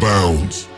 bounds.